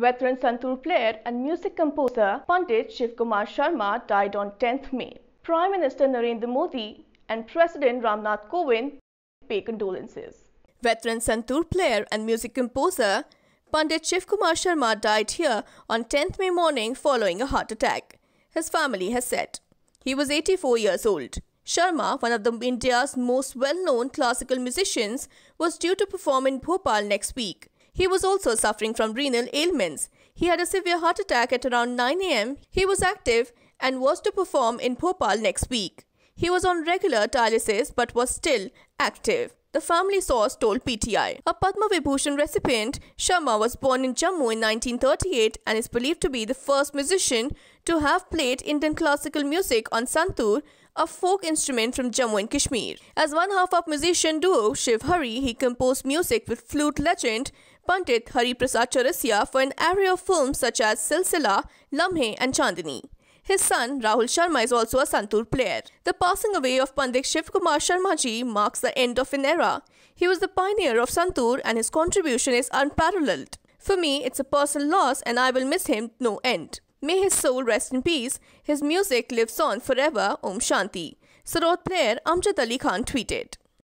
Veteran Santoor player and music composer Pandit Shiv Kumar Sharma died on 10th May. Prime Minister Narendra Modi and President Ramnath Kovind pay condolences. Veteran Santoor player and music composer Pandit Shiv Kumar Sharma died here on 10th May morning following a heart attack, his family has said. He was 84 years old. Sharma, one of the India's most well-known classical musicians, was due to perform in Bhopal next week. He was also suffering from renal ailments. He had a severe heart attack at around 9 am. He was active and was to perform in Bhopal next week. He was on regular dialysis but was still active. The family source told PTI. A Padma Vibhushan recipient, Sharma was born in Jammu in 1938 and is believed to be the first musician to have played Indian classical music on santur, a folk instrument from Jammu and Kashmir. As one half of musician duo Shiv Hari, he composed music with flute legend Pandit Hari Prasad Chaurasia for an array of films such as Silsila, Lamhe and Chandni. His son Rahul Sharma is also a santur player. The passing away of Pandit Shiv Kumar Sharma ji marks the end of an era. He was the pioneer of santur and his contribution is unparalleled. For me, it's a personal loss and I will miss him no end. May his soul rest in peace. His music lives on forever. Om Shanti. Sarod player Amjad Ali Khan tweeted.